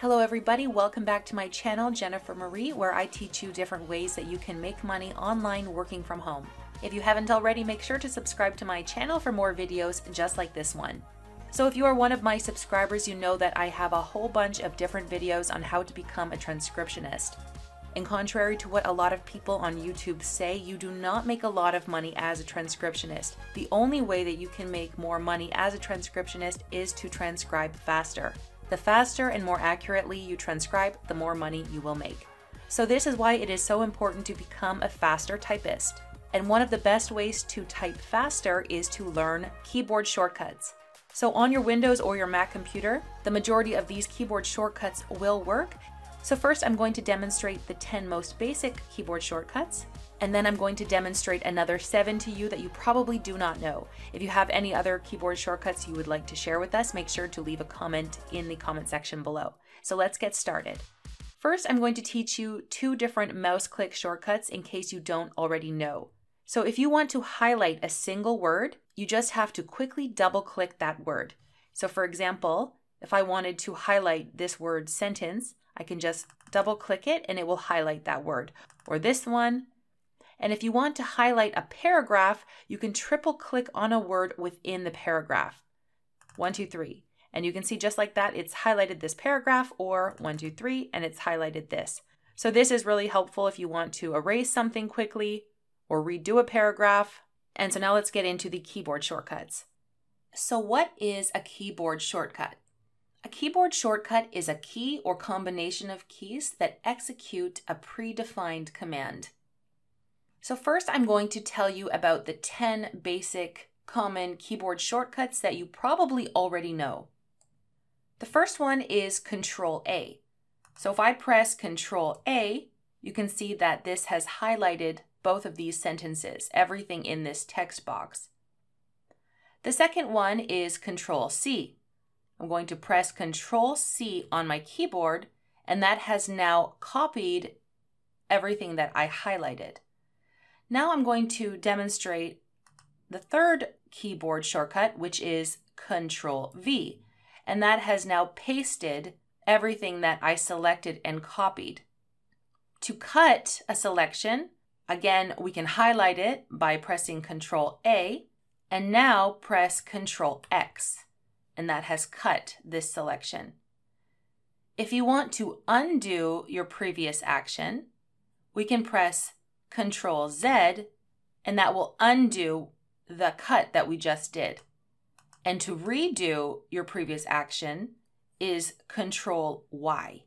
Hello everybody, welcome back to my channel, Jennifer Marie, where I teach you different ways that you can make money online working from home. If you haven't already, make sure to subscribe to my channel for more videos just like this one. So if you are one of my subscribers, you know that I have a whole bunch of different videos on how to become a transcriptionist. And contrary to what a lot of people on YouTube say, you do not make a lot of money as a transcriptionist. The only way that you can make more money as a transcriptionist is to transcribe faster. The faster and more accurately you transcribe, the more money you will make. So this is why it is so important to become a faster typist. And one of the best ways to type faster is to learn keyboard shortcuts. So on your Windows or your Mac computer, the majority of these keyboard shortcuts will work. So first I'm going to demonstrate the 10 most basic keyboard shortcuts, and then I'm going to demonstrate another seven to you that you probably do not know. If you have any other keyboard shortcuts you would like to share with us, make sure to leave a comment in the comment section below. So let's get started. First, I'm going to teach you two different mouse click shortcuts in case you don't already know. So if you want to highlight a single word, you just have to quickly double click that word. So for example, if I wanted to highlight this word sentence, I can just double click it and it will highlight that word. Or this one, and if you want to highlight a paragraph, you can triple click on a word within the paragraph. One, two, three. And you can see just like that, it's highlighted this paragraph or one, two, three, and it's highlighted this. So this is really helpful if you want to erase something quickly or redo a paragraph. And so now let's get into the keyboard shortcuts. So what is a keyboard shortcut? A keyboard shortcut is a key or combination of keys that execute a predefined command. So first I'm going to tell you about the 10 basic common keyboard shortcuts that you probably already know. The first one is Control A. So if I press Control A, you can see that this has highlighted both of these sentences, everything in this text box. The second one is Control C. I'm going to press Control C on my keyboard, and that has now copied everything that I highlighted. Now I'm going to demonstrate the third keyboard shortcut, which is Control V, and that has now pasted everything that I selected and copied. To cut a selection, again, we can highlight it by pressing Control A, and now press Control X, and that has cut this selection. If you want to undo your previous action, we can press Control Z, and that will undo the cut that we just did. And to redo your previous action is Control Y.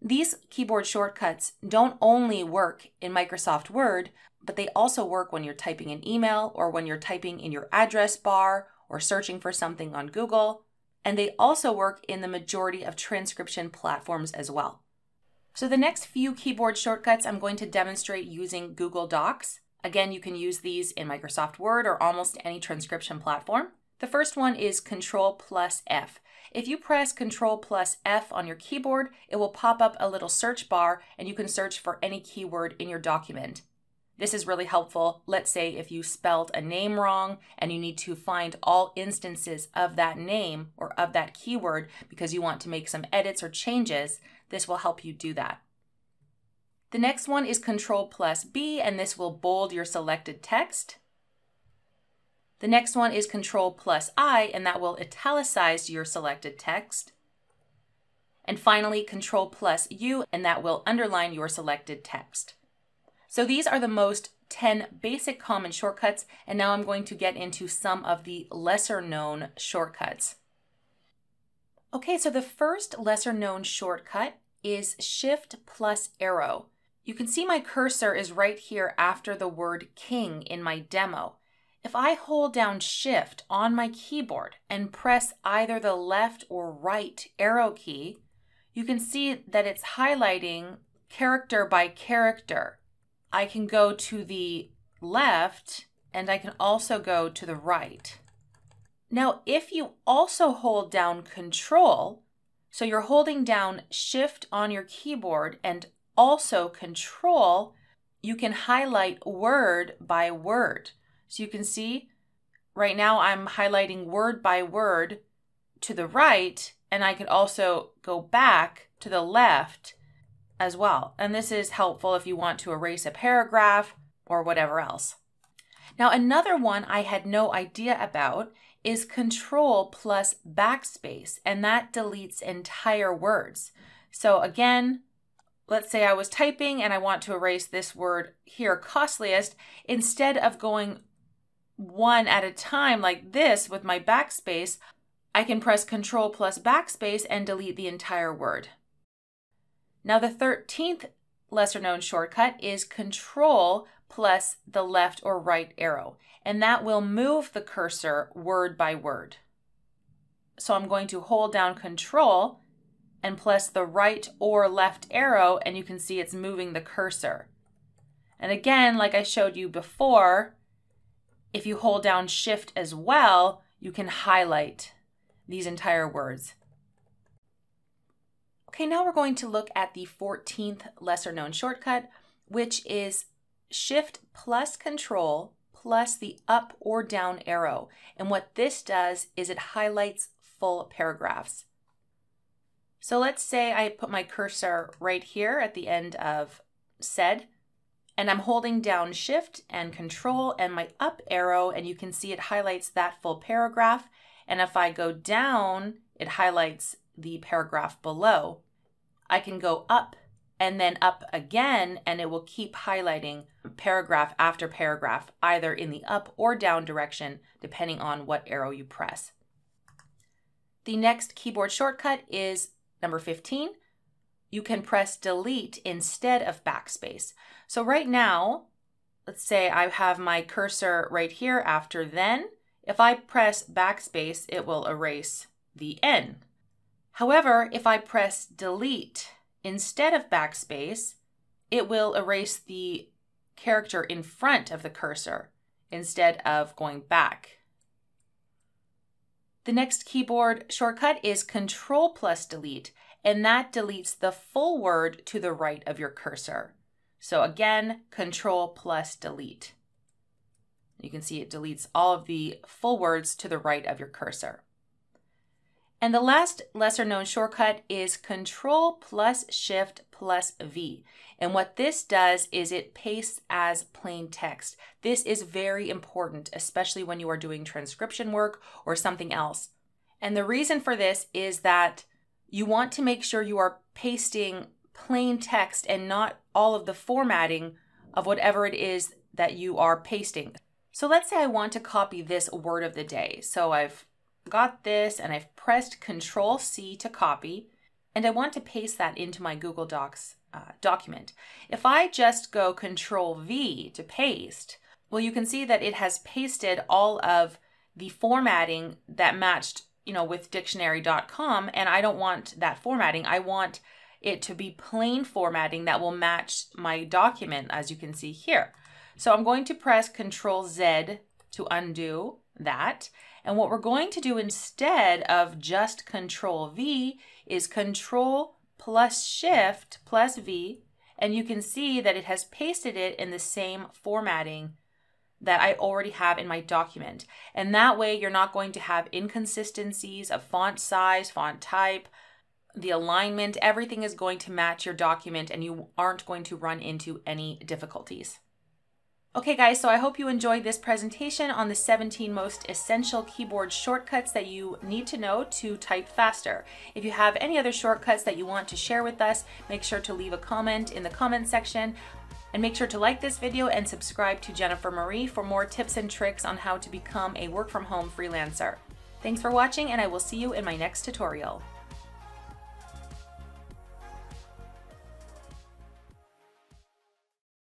These keyboard shortcuts don't only work in Microsoft Word, but they also work when you're typing an email or when you're typing in your address bar or searching for something on Google. And they also work in the majority of transcription platforms as well. So the next few keyboard shortcuts I'm going to demonstrate using Google Docs. Again, you can use these in Microsoft Word or almost any transcription platform. The first one is Control plus F. If you press Control plus F on your keyboard, it will pop up a little search bar and you can search for any keyword in your document. This is really helpful. Let's say if you spelled a name wrong and you need to find all instances of that name or of that keyword because you want to make some edits or changes, this will help you do that. The next one is Control plus B, and this will bold your selected text. The next one is Control plus I, and that will italicize your selected text. And finally, Control plus U, and that will underline your selected text. So these are the most 10 basic common shortcuts, and now I'm going to get into some of the lesser known shortcuts. Okay, so the first lesser known shortcut is Shift plus arrow. You can see my cursor is right here after the word king in my demo. If I hold down Shift on my keyboard and press either the left or right arrow key, you can see that it's highlighting character by character. I can go to the left and I can also go to the right. Now, if you also hold down Control, so you're holding down Shift on your keyboard and also Control, you can highlight word by word. So you can see right now I'm highlighting word by word to the right, and I could also go back to the left as well. And this is helpful if you want to erase a paragraph or whatever else. Now, another one I had no idea about is control plus backspace, and that deletes entire words. So again, let's say I was typing and I want to erase this word here, costliest, instead of going one at a time like this with my backspace, I can press control plus backspace and delete the entire word. Now the 13th lesser known shortcut is control plus the left or right arrow, and that will move the cursor word by word. So I'm going to hold down control and plus the right or left arrow, and you can see it's moving the cursor. And again, like I showed you before, if you hold down shift as well, you can highlight these entire words. Okay, now we're going to look at the 14th lesser known shortcut, which is shift plus control plus the up or down arrow. And what this does is it highlights full paragraphs. So let's say I put my cursor right here at the end of said, and I'm holding down shift and control and my up arrow, and you can see it highlights that full paragraph. And if I go down, it highlights the paragraph below. I can go up and then up again, and it will keep highlighting paragraph after paragraph, either in the up or down direction, depending on what arrow you press. The next keyboard shortcut is number 15. You can press delete instead of backspace. So right now, let's say I have my cursor right here after then. If I press backspace, it will erase the N. However, if I press delete instead of backspace, it will erase the character in front of the cursor instead of going back. The next keyboard shortcut is Control plus Delete, and that deletes the full word to the right of your cursor. So again, Control plus Delete. You can see it deletes all of the full words to the right of your cursor. And the last lesser known shortcut is Control plus Shift plus V. And what this does is it pastes as plain text. This is very important, especially when you are doing transcription work or something else. And the reason for this is that you want to make sure you are pasting plain text and not all of the formatting of whatever it is that you are pasting. So let's say I want to copy this word of the day. So I've got this and I've pressed Control C to copy and I want to paste that into my Google Docs uh, document. If I just go Control V to paste, well, you can see that it has pasted all of the formatting that matched, you know, with dictionary.com and I don't want that formatting. I want it to be plain formatting that will match my document as you can see here. So I'm going to press Control Z to undo that and what we're going to do instead of just control V is control plus shift plus V. And you can see that it has pasted it in the same formatting that I already have in my document. And that way you're not going to have inconsistencies of font size, font type, the alignment, everything is going to match your document and you aren't going to run into any difficulties. Okay guys, so I hope you enjoyed this presentation on the 17 most essential keyboard shortcuts that you need to know to type faster. If you have any other shortcuts that you want to share with us, make sure to leave a comment in the comment section. And make sure to like this video and subscribe to Jennifer Marie for more tips and tricks on how to become a work from home freelancer. Thanks for watching and I will see you in my next tutorial.